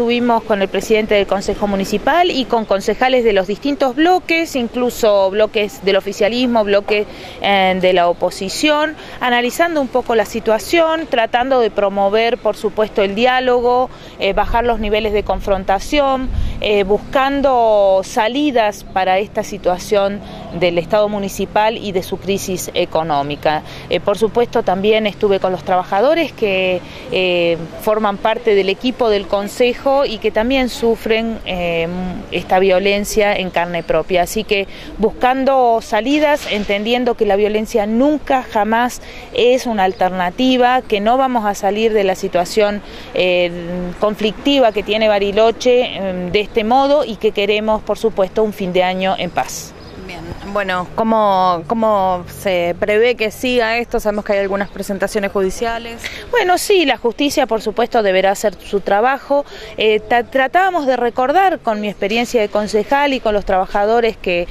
estuvimos con el presidente del Consejo Municipal y con concejales de los distintos bloques, incluso bloques del oficialismo, bloques eh, de la oposición, analizando un poco la situación, tratando de promover, por supuesto, el diálogo, eh, bajar los niveles de confrontación, eh, buscando salidas para esta situación del Estado municipal y de su crisis económica. por supuesto, también estuve con los trabajadores que forman parte del equipo del Consejo y que también sufren eh, esta violencia en carne propia. Así que buscando salidas, entendiendo que la violencia nunca, jamás es una alternativa, que no vamos a salir de la situación eh, conflictiva que tiene Bariloche eh, de este modo y que queremos, por supuesto, un fin de año en paz. Bueno, ¿cómo, ¿cómo se prevé que siga esto? Sabemos que hay algunas presentaciones judiciales. Bueno, sí, la justicia por supuesto deberá hacer su trabajo. Eh, tratábamos de recordar con mi experiencia de concejal y con los trabajadores que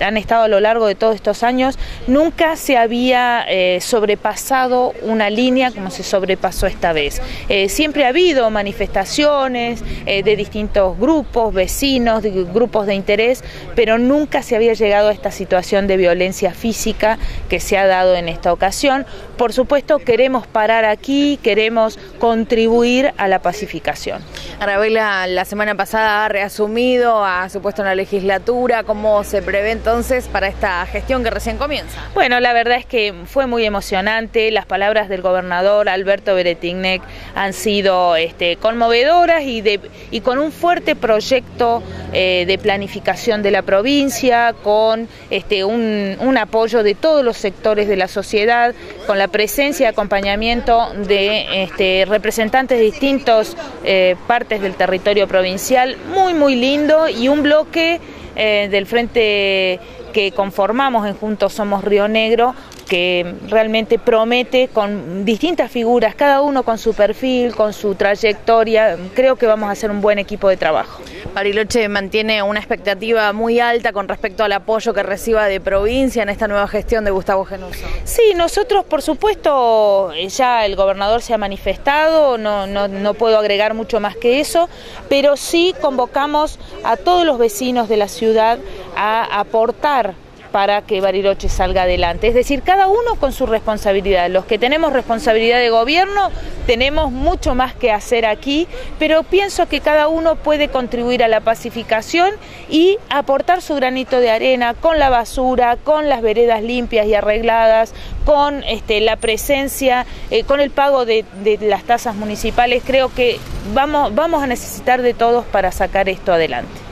han estado a lo largo de todos estos años, nunca se había eh, sobrepasado una línea como se sobrepasó esta vez. Eh, siempre ha habido manifestaciones eh, de distintos grupos, vecinos, de grupos de interés, pero nunca se había llegado a esta situación de violencia física que se ha dado en esta ocasión. Por supuesto, queremos parar aquí, queremos contribuir a la pacificación. Arabela, la semana pasada ha reasumido, ha supuesto una legislatura, ¿cómo se prevé? Entonces para esta gestión que recién comienza? Bueno, la verdad es que fue muy emocionante. Las palabras del gobernador Alberto Beretignek han sido este, conmovedoras y, de, y con un fuerte proyecto eh, de planificación de la provincia, con este, un, apoyo de todos los sectores de la sociedad, con la presencia y acompañamiento de este, representantes de distintas eh, partes del territorio provincial. Muy, muy lindo y un bloque eh, del frente que conformamos en Juntos Somos Río Negro, que realmente promete con distintas figuras, cada uno con su perfil, con su trayectoria, creo que vamos a hacer un buen equipo de trabajo. Bariloche mantiene una expectativa muy alta con respecto al apoyo que reciba de provincia en esta nueva gestión de Gustavo Genuso. Sí, nosotros por supuesto ya el gobernador se ha manifestado, no, no, no puedo agregar mucho más que eso, pero sí convocamos a todos los vecinos de la ciudad a aportar para que Bariloche salga adelante. Es decir, cada uno con su responsabilidad. Los que tenemos responsabilidad de gobierno tenemos mucho más que hacer aquí, pero pienso que cada uno puede contribuir a la pacificación y aportar su granito de arena con la basura, con las veredas limpias y arregladas, con este, la presencia, eh, con el pago de, de las tasas municipales. Creo que vamos, vamos a necesitar de todos para sacar esto adelante.